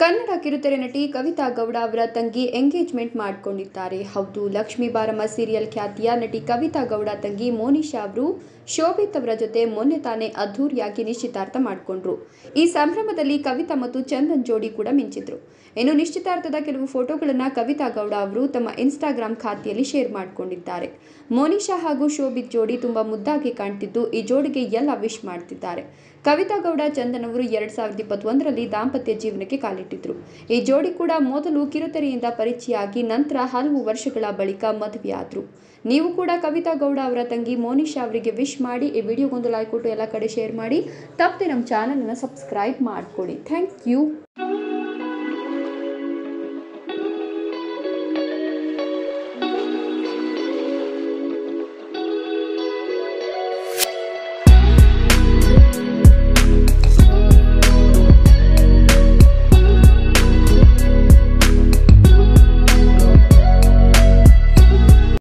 ಕನ್ನಡ ಕಿರುತೆರೆ ನಟಿ ಕವಿತಾ ಗೌಡ ಅವರ ತಂಗಿ ಎಂಗೇಜ್ಮೆಂಟ್ ಮಾಡಿಕೊಂಡಿದ್ದಾರೆ. ಹೌದು, ಲಕ್ಷ್ಮೀ ಬಾರಮ್ಮ ಸೀರಿಯಲ್ ಖ್ಯಾತಿಯ ನಟಿ ಕವಿತಾ ಗೌಡ ತಂಗಿ ಮೋನಿಶಾ ಅವರು ಶೋಭಿತ್ ಅವರ ಜೊತೆ ಮೊನ್ನೆ ತಾನೇ ಅದ್ಧೂರಿಯಾಗಿ ನಿಶ್ಚಿತಾರ್ಥ ಮಾಡಿಕೊಂಡ್ರು. ಈ ಸಂಭ್ರಮದಲ್ಲಿ ಕವಿತಾ ಮತ್ತು ಚಂದನ್ ಜೋಡಿ ಕೂಡ ಮಿಂಚಿದ್ರು. ಇನ್ನು ನಿಶ್ಚಿತಾರ್ಥದ ಕೆಲವು ಫೋಟೋಗಳನ್ನು ಕವಿತಾ ಗೌಡ ಅವರು ತಮ್ಮ ಇನ್ಸ್ಟಾಗ್ರಾಮ್ ಖಾತೆಯಲ್ಲಿ ಶೇರ್ ಮಾಡಿಕೊಂಡಿದ್ದಾರೆ. ಮೋನಿಶಾ ಹಾಗೂ ಶೋಭಿತ್ ಜೋಡಿ ತುಂಬಾ ಮುದ್ದಾಗಿ ಕಾಣ್ತಿದ್ದು, ಈ ಜೋಡಿಗೆ ಎಲ್ಲ ವಿಶ್ ಮಾಡ್ತಿದ್ದಾರೆ. ಕವಿತಾ ಗೌಡ, ಚಂದನ್ ಅವರು ಎರಡ್ ಸಾವಿರದ ಇಪ್ಪತ್ತೊಂದರಲ್ಲಿ ದಾಂಪತ್ಯ ಜೀವನಕ್ಕೆ ಕಾಲಿಟ್ಟಿದ್ರು ಈ ಜೋಡಿ ಕೂಡ ಮೊದಲು ಕಿರುತೆರೆಯಿಂದ ಪರಿಚಯ ಆಗಿ ನಂತರ ಹಲವು ವರ್ಷಗಳ ಬಳಿಕ ಮದುವೆಯಾದ್ರು. ನೀವು ಕೂಡ ಕವಿತಾ ಗೌಡ ಅವರ ತಂಗಿ ಮೋನಿಶಾ ಅವರಿಗೆ ವಿಶ್ ಮಾಡಿ ಈ ವಿಡಿಯೋಗೊಂದು ಲೈಕ್ ಕೊಟ್ಟು ಎಲ್ಲ ಕಡೆ ಶೇರ್ ಮಾಡಿ. ತಪ್ಪದೆ ನಮ್ಮ ಚಾನಲನ್ನು ಸಬ್ಸ್ಕ್ರೈಬ್ ಮಾಡ್ಕೊಳ್ಳಿ ಥ್ಯಾಂಕ್ ಯು